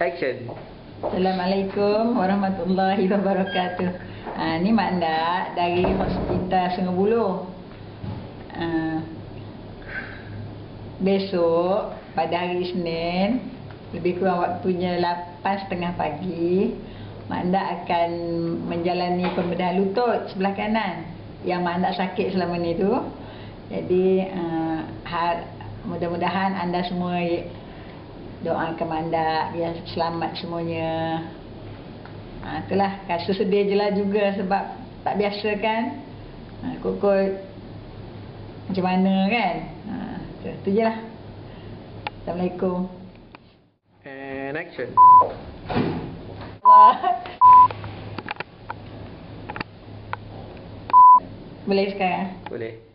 Action. Assalamualaikum warahmatullahi wabarakatuh. Ha, ni Mak Ndak dari Hospital Sungai Buloh. Ha, besok pada hari Isnin, lebih kurang waktunya 8.30 pagi, Mak Ndak akan menjalani pembedahan lutut sebelah kanan yang Mak Ndak sakit selama ni tu. Jadi, uh, har, mudah-mudahan anda semua doakan Manda biar selamat semuanya. Ha, itulah rasa sedih je lah juga sebab tak biasa kan. Ha, kot macam mana kan. Ha, tu, tu je lah. Assalamualaikum. And action. Boleh sekarang? Boleh.